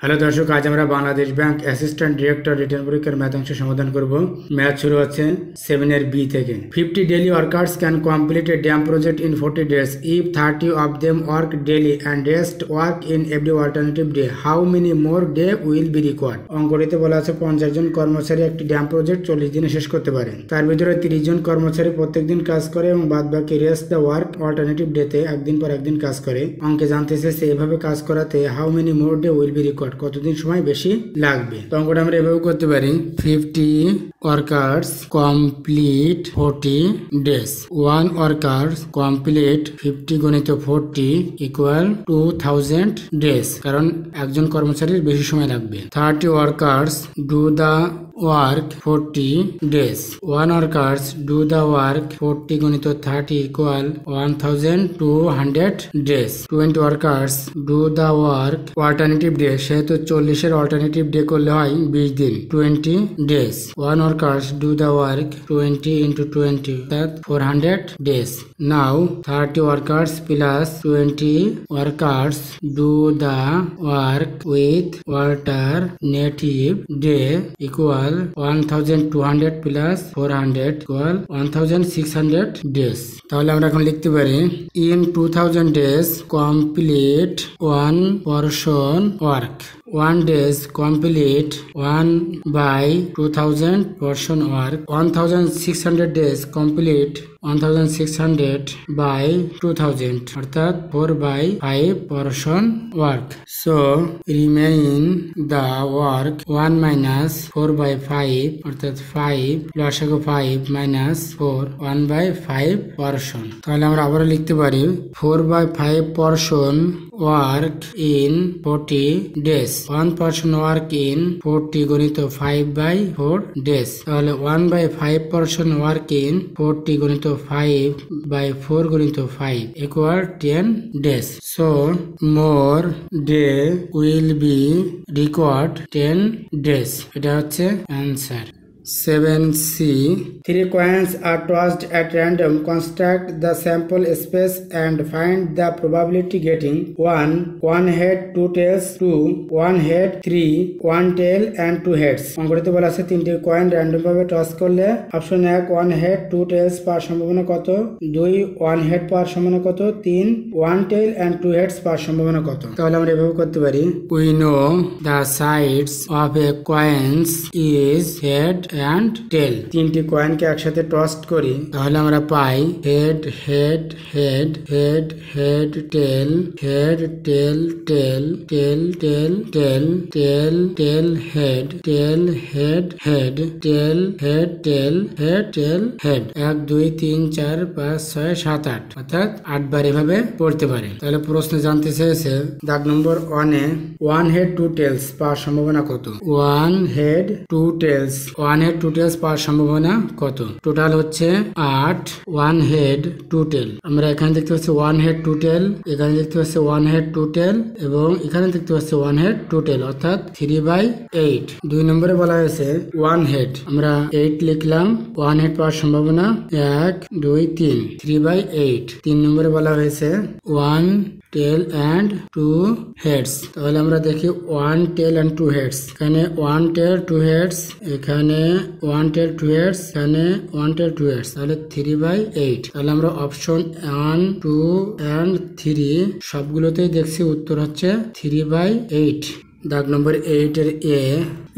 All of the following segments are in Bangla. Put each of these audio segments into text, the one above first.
হ্যালো দর্শক, আজ আমরা Bangladesh bank assistant director written পরীক্ষার ম্যাথ অংশ সমাধান করব। ম্যাথ শুরু হচ্ছে সেভেন এর বি থেকে। Fifty daily workers can complete a dam project in forty days if thirty of them work daily and rest work in every alternative day how many more day will be required অঙ্কটিতে বলা আছে, পঞ্চাশ জন কর্মচারী একটি ড্যাম প্রজেক্ট চল্লিশ দিনে শেষ করতে পারে। তার ভিতরে তিরিশ জন কর্মচারী প্রত্যেক দিন কাজ করে এবং বাদ বাকি রেস্ট দ্য ওয়ার্ক অল্টারনেটিভ ডেতে একদিন পর একদিন কাজ করে। অঙ্কে জানতেছে এভাবে কাজ করাতে how many more day will be required কতদিন সময় বেশি লাগবে? তো অঙ্কটা আমরা এভাবে করতে পারি। Fifty workers complete forty days one workers complete fifty গণিত forty equal to thousand days কারণ একজন কর্মচারীর বেশি সময় লাগবে। Thirty workers do the work forty days one workers do the work forty গণিত thirty equal one thousand two hundred days twenty workers do the work alternative day সেহেতু চল্লিশের অল্টারনেটিভ ডে করলে হয় বিশ দিন twenty days one workers do the work twenty into twenty four hundred days now thirty workers plus twenty workers do the work with alternative day equal one thousand two hundred plus four hundred equal one thousand six hundred days তাহলে আমরা এখন লিখতে পারি in two thousand days complete one person work one days complete one by 2000 portion work. 1600 days complete 1600 by 2000 অর্থাৎ 4 by 5 portion work. So, remain the work 1 minus 4 by 5 অর্থাৎ 5 লসাগু 5 minus 4 1 by 5 portion. তাহলে আমরা আবার লিখতে পারি 4 by 5 portion work in 40 days. One person work in forty গণিত ফাইভ বাই ফোর ডেজ তাহলে one by five person work in forty গণিত ফাইভ বাই ফোর গণিত five equal ten days so more day will be required ten days এটা হচ্ছে answer 7c. Three coins are tossed at random. Construct the sample space and find the probability getting 1, 1 head, 2 tails, 2, 1 head, 3, 1 tail and 2 heads. অঙ্কটিতে বলা আছে তিনটি কয়েন র্যান্ডম ভাবে টস করলে অপশন এক ওয়ান হেড টু টেলস পাওয়ার সম্ভাবনা কত দুই ওয়ান হেড পাওয়ার সম্ভাবনা কত তিন one tail and two heads পাওয়ার সম্ভাবনা কত তাহলে আমরা এভাবে করতে পারি we know the sides of a coins is head and tail তিনটি কয়েনকে একসাথে টস্ট করি। তাহলে আমরা পাই head head head head head tail head tail tail tail tail tail tail tail head tail head head tail head tail head tail head এক দুই তিন চার পাঁচ ছয় সাত আট। অর্থাৎ আটবার এভাবে পড়তে পারে। তাহলে প্রশ্ন জানতে চেয়েছে দাগ নম্বর ওয়ানে ওয়ান হেড টু টেলস পাওয়ার সম্ভাবনা কত? One head two tails one head two tails পাওয়ার সম্ভাবনা কত? টোটাল হচ্ছে আট ওয়ান হেড টু টেল আমরা এখানে দেখতে পাচ্ছি ওয়ান হেড টু টেল এখানে দেখতে পাচ্ছি ওয়ান হেড টু টেল এবং এখানে দেখতে পাচ্ছি ওয়ান হেড টু টেল অর্থাৎ থ্রি বাই এইট দুই নম্বরে বলা হয়েছে ওয়ান হেড আমরা এইট লিখলাম ওয়ান হেড পাওয়ার সম্ভাবনা এক, দুই, তিন থ্রি বাই এইট তিন নম্বরে বলা হয়েছে one tail and two heads তাহলে আমরা দেখি one tail and two heads এখানে ওয়ান টেল টু হেডস এখানে ওয়ান টেল টু হেডস এখানে ওয়ান টেল টু হেডস তাহলে থ্রি বাই এইট তাহলে আমরা option one two and three সবগুলোতেই দেখছি উত্তর হচ্ছে থ্রি বাই এইট দাগ নম্বর এইট এর A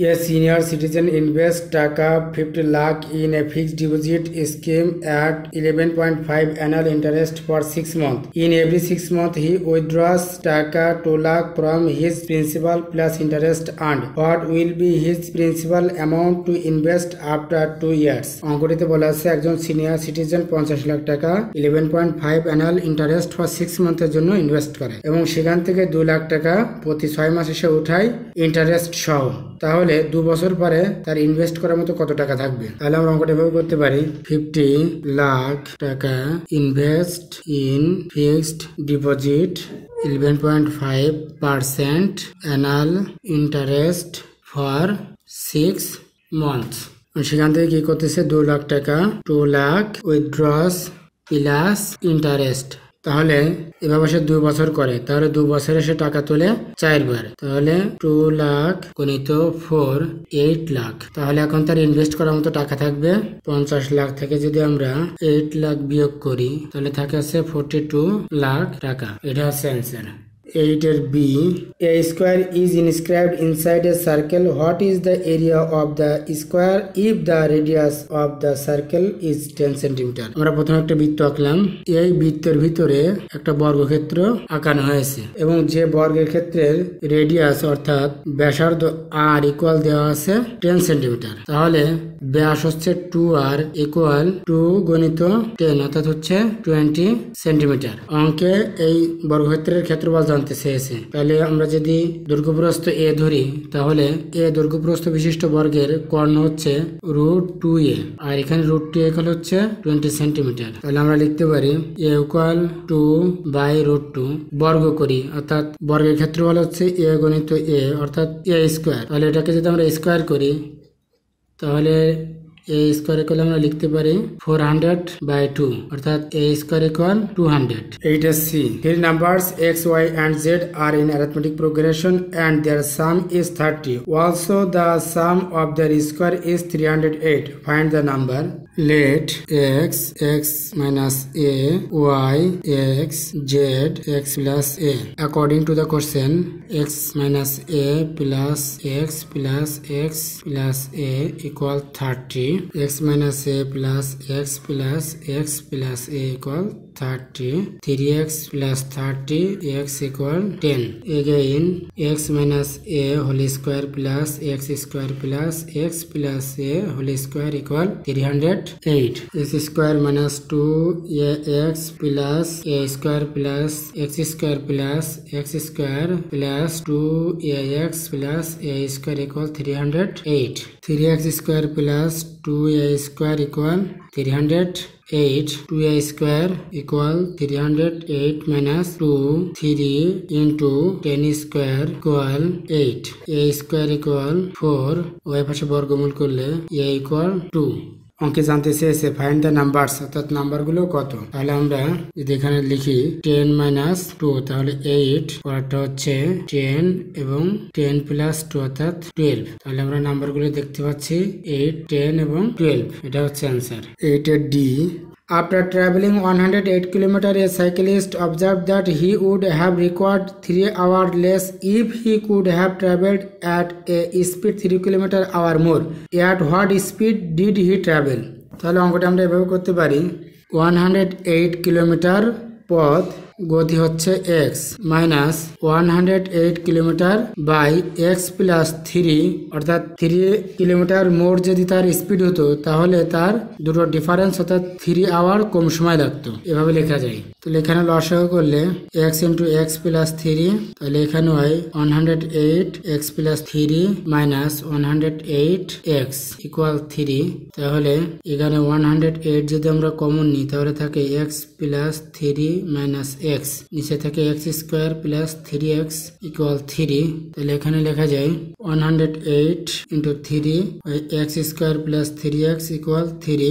a senior citizen invest টাকা fifty lakh in a fixed deposit scheme at eleven point five annual interest for six month. In every six month he withdraws টাকা two lakh from his principal plus interest earn what will be his principal amount to invest after two years? অঙ্কটিতে বলা আছে, একজন সিনিয়র সিটিজেন পঞ্চাশ লাখ টাকা eleven point five annual interest for six মান্থের জন্য ইনভেস্ট করে এবং সেখান থেকে দু লাখ টাকা প্রতি ছয় মাসে সে উঠায় ইন্টারেস্ট সহ। তাহলে দু বছর পরে তার ইনভেস্ট করার মতো কত টাকা থাকবে? তাহলে আমরা অঙ্কটা এভাবে করতে পারি। ফিফটি লাখ টাকা invest in fixed deposit eleven point five percent annual interest for six month সেখান থেকে কি করতেছে? দু লাখ টাকা two lakh withdraws plus interest তাহলে এভাবে সে দুই বছর করে, তাহলে দু বছরে সে টাকা তোলে চারবার তাহলে টু লাখ গণিত ফোর, এইট লাখ। তাহলে এখন তার ইনভেস্ট করার মতো টাকা থাকবে পঞ্চাশ লাখ থেকে যদি আমরা এইট লাখ বিয়োগ করি, তাহলে থাকে আছে ফোরটি টু লাখ টাকা। এটা হচ্ছে অ্যান্সার এইটের B a square is inscribed inside a circle what is the area of the square if the radius of the circle is ten centimetre আমরা প্রথমে একটা বৃত্ত আঁকলাম। এই বৃত্তের ভিতরে একটা বর্গক্ষেত্র আঁকানো হয়েছে এবং যে বর্গের ক্ষেত্রের রেডিয়াস অর্থাৎ ব্যাসার্ধ আর ইকুয়াল দেওয়া আছে টেন সেন্টিমিটার তাহলে ব্যাস হচ্ছে টু আর ইকুয়াল টু গণিত টেন অর্থাৎ হচ্ছে টোয়েন্টি সেন্টিমিটার অঙ্কে এই বর্গক্ষেত্রের ক্ষেত্রফল জানতে চেয়েছে। তাহলে আমরা যদি দৈর্ঘ্যপ্রস্থ এ ধরি, তাহলে এ দৈর্ঘ্যপ্রস্থ বিশিষ্ট বর্গের কর্ণ হচ্ছে রুট টু এ। আর এখানে রুট টু এ হচ্ছে টোয়েন্টি সেন্টিমিটার। তাহলে আমরা লিখতে পারি a equal to by root two বর্গ করি। অর্থাৎ বর্গের ক্ষেত্রফল হচ্ছে এ গণিত এ, অর্থাৎ এ স্কোয়ার। তাহলে এটাকে যদি আমরা স্কোয়ার করি, তাহলে এ স্কোয়ার ইকুয়াল আমরা লিখতে পারি ফোর হান্ড্রেড বাই টু অর্থাৎ a square equal to hundred এইটা C three numbers x y and z are in arithmetic progression and their sum is 30 also, the sum of their square is 308 find the number let x x minus a y x z x plus a. According to the question x minus a plus x plus x plus a equal 30 x minus a plus x plus x plus a equal 30 3x plus 30 x equal 10 again x minus a whole square plus x square plus x plus a whole square equal 308 x square minus 2 ax plus a square plus x square plus x square plus 2ax plus a square equal 308 3x square plus 2a square equal 308 2a square equal 308 minus 2 3 into 10 square equal 8 a square equal 4 ওই পাশে বর্গমূল করলে a equal 2 অঙ্কে জানতে চেয়েছে ফাইন দ্য নাম্বারস অর্থাৎ নাম্বারগুলো কত? তাহলে আমরা যদি এখানে লিখি টেন মাইনাস টু তাহলে এইট পরেরটা হচ্ছে টেন এবং টেন প্লাস টু অর্থাৎ টুয়েলভ তাহলে আমরা নাম্বারগুলো দেখতে পাচ্ছি এইট টেন এবং টুয়েলভ এটা হচ্ছে অ্যান্সার এইটের D After traveling 108 km, a cyclist observed that he would have required 3 hours less if he could have traveled at a speed 3 km hour more. At what speed did he travel? তাহলে অঙ্কটা আমরা এভাবে করতে পারি 108 কিলোমিটার পথ গতি হচ্ছে x minus one hundred eight kilometre by x plus three অর্থাৎ থ্রি কিলোমিটার মোড় যদি তার স্পিড হতো, তাহলে তার দুটো ডিফারেন্স অর্থাৎ থ্রি আওয়ার কম সময় লাগতো। এভাবে লেখা যায়। তাহলে এখানে লসাগু করলে x into x plus three তাহলে এখানে হয় one hundred eight x plus three minus one hundred eight x equal three তাহলে এখানে ওয়ান হান্ড্রেড এইট যদি আমরা কমন নিই, তাহলে থাকে x plus three minus x নিচে থাকে x square plus three x equal three তাহলে এখানে লেখা যায় one hundred eight into three x square plus three x equal three তাহলে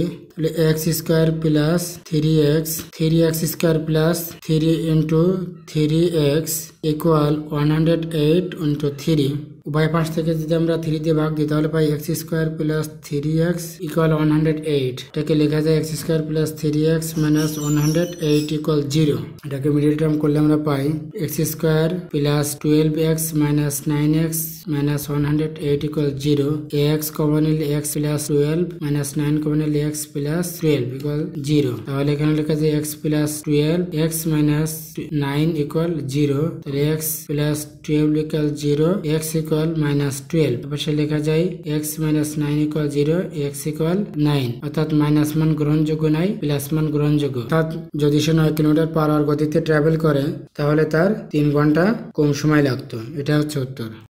x square plus three x three x square plus three into three x equal one hundred eight into three উভয় পাশ থেকে যদি আমরা থ্রি দিয়ে ভাগ দিই, তাহলে পাই x square plus three x equal one hundred eight এটাকে লেখা যায় x square plus three x minus one hundred eight equal zero এটাকে মিডিল টার্ম করলে আমরা পাই x square plus twelve x minus nine x hundred eight equal zero x common নিলে x plus twelve minus nine common নিলে x plus twelve equal zero তাহলে এখানে লেখা যায় x plus twelve x minus nine equal zero তাহলে x plus twelve equal zero x equal minus twelve পাশে লেখা যায় x minus nine equal zero x equal nine অর্থাৎ মাইনাস মান গ্রহণযোগ্য নাই প্লাস মান গ্রহণযোগ্য। অর্থাৎ যদি সে নয় কিলোমিটার পার আওয়ার গতিতে ট্রাভেল করে, তাহলে তার তিন ঘণ্টা কম সময় লাগতো। এটা হচ্ছে উত্তর।